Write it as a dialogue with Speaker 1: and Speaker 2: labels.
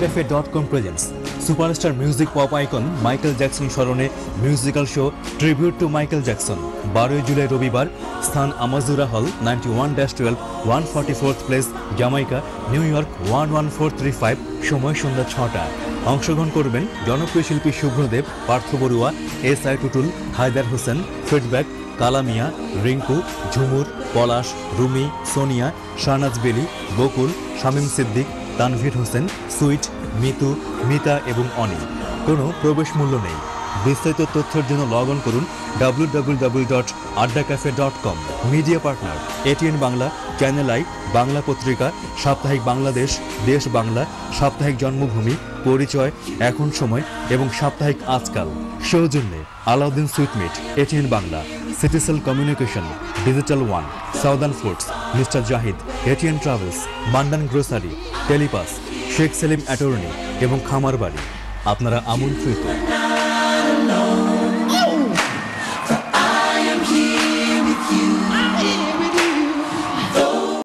Speaker 1: Cafe dot com presents superstar music pop icon Michael Jackson স্মরণে musical show tribute to Michael Jackson বারোই জুলাই রবিবার, স্থান Amazura hall ninety one dash twelve one forty fourth place Jamaica New York one one four three five সময় সন্ধ্যা ছটা। অংশগ্রহণ করবেন জনপ্রিয় শিল্পী Shuvrodev, Partha Barua, S I Tutul, Haider Hossain Feedback Kalamiya Rinku, Jhumur, Palash, Rumi, Sonia, Shahnaz Beli, Bakul, Shamim Siddique Tanvir Hossain Sweet Mitu Mita এবং অনিল। কোনো প্রবেশ মূল্য নেই। বিস্তারিত তথ্যের জন্য লগ অন করুন W W dot Adda cafe dot com media partner ATN Bangla channel I Bangla পত্রিকা সাপ্তাহিক বাংলাদেশ দেশ বাংলা সাপ্তাহিক জন্মভূমি পরিচয় এখন সময় এবং সাপ্তাহিক আজকাল সৌজন্যে Alauddin sweetmeat ATN Bangla Citycell communication digital one southern foods mister Zahid ATN travels মান্ডান grocery Telepass Sheikh Selim attorney এবং খামার বাড়ি আপনারা আমন্ত্রিত।